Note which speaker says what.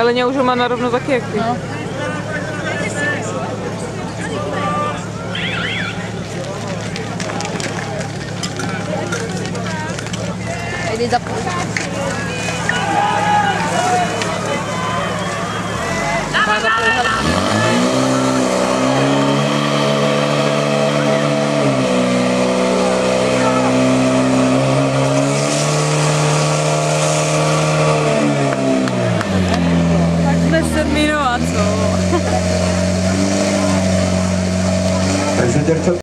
Speaker 1: Ale ně už ho má narovno taky jak ty.
Speaker 2: No. Jdi za půl.
Speaker 1: admiro
Speaker 3: a todos.